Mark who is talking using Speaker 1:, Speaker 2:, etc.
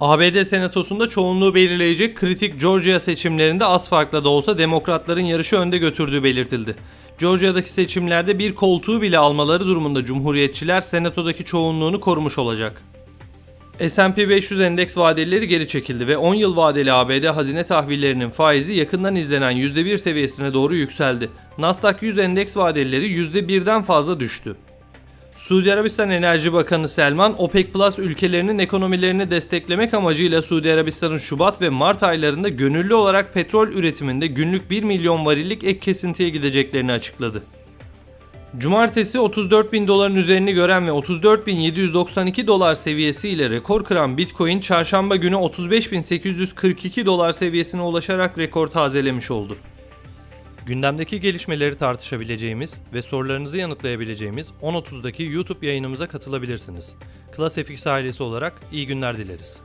Speaker 1: ABD Senatosu'nda çoğunluğu belirleyecek kritik Georgia seçimlerinde az farkla da olsa demokratların yarışı önde götürdüğü belirtildi. Georgia'daki seçimlerde bir koltuğu bile almaları durumunda Cumhuriyetçiler Senato'daki çoğunluğunu korumuş olacak. S&P 500 endeks vadeleri geri çekildi ve 10 yıl vadeli ABD hazine tahvillerinin faizi yakından izlenen %1 seviyesine doğru yükseldi. Nasdaq 100 endeks vadeleri %1'den fazla düştü. Suudi Arabistan Enerji Bakanı Selman, OPEC Plus ülkelerinin ekonomilerini desteklemek amacıyla Suudi Arabistan'ın Şubat ve Mart aylarında gönüllü olarak petrol üretiminde günlük 1 milyon varillik ek kesintiye gideceklerini açıkladı. Cumartesi 34 bin doların üzerini gören ve 34.792 dolar seviyesiyle rekor kıran Bitcoin çarşamba günü 35.842 dolar seviyesine ulaşarak rekor tazelemiş oldu. Gündemdeki gelişmeleri tartışabileceğimiz ve sorularınızı yanıtlayabileceğimiz 10.30'daki YouTube yayınımıza katılabilirsiniz. Class FX ailesi olarak iyi günler dileriz.